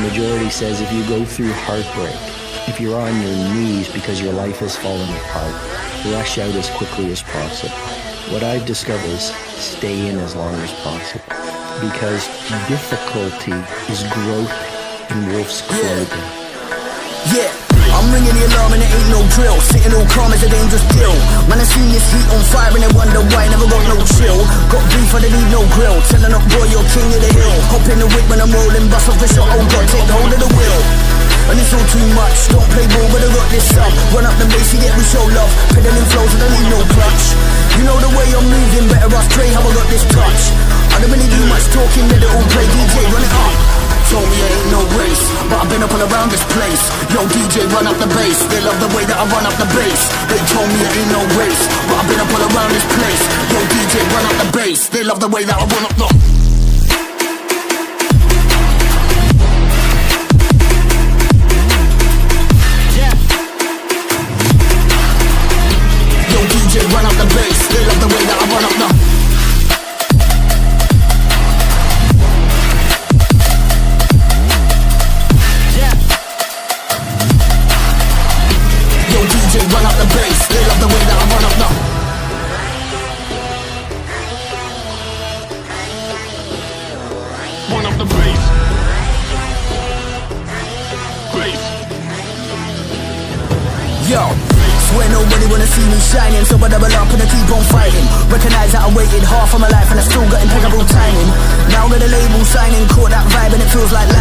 The majority says if you go through heartbreak, if you're on your knees because your life is falling apart, rush out as quickly as possible. What I've discovered is stay in as long as possible because difficulty is growth in wolf's clothing. Yeah. I'm ringing the alarm and it ain't no drill. Sitting all calm is a dangerous deal Man, I see this heat on fire and they wonder why I never got no chill. Got beef, I don't need no grill. Telling up boy, you're king of the hill. Hop in the whip when I'm rolling, bust off the shot. Oh God, take hold of the wheel. And it's all too much, don't play ball, but I got this up. Run up the bass, yeah, we show love. Pedaling flows, I don't need no clutch. You know the way I'm moving, better ask Dre how I got this touch. I don't really do much talking, let it all play DJ, run it up all around this place. Yo DJ, run up the bass, they love the way that I run up the bass. They told me it ain't no race, but I've been up all around this place. Yo DJ, run up the bass, they love the way that I run up the DJ, run up the bass, they love the way that I run up the run up the bass, they love the way that I run up the Run up the bass. Bass. Yo, swear nobody wanna see me shining, so I double up and I keep on fighting. Recognize that I waited half of my life and I still got impeccable timing. Now with the label signing, caught that vibe and it feels like lightning.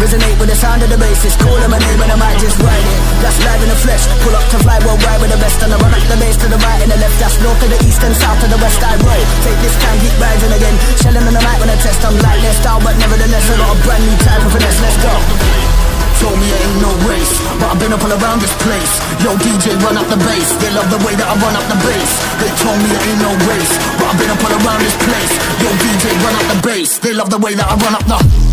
Resonate with the sound of the bass, it's calling my name and I might just write it. That's live in the flesh, pull up to fly worldwide with the best and I run up the bass to the right and the left. That's north to the east and south to the west. I roll. Take this time, keep rising again. Shelling on the mic when I test, I'm like their style, but nevertheless I got a brand new type of finesse. Let's go. Told me it ain't no race, but I've been up all around this place. Yo, DJ, run up the bass. They love the way that I run up the bass. They told me it ain't no race, but I've been up all around this place. Yo, DJ, run up the bass. They love the way that I run up the.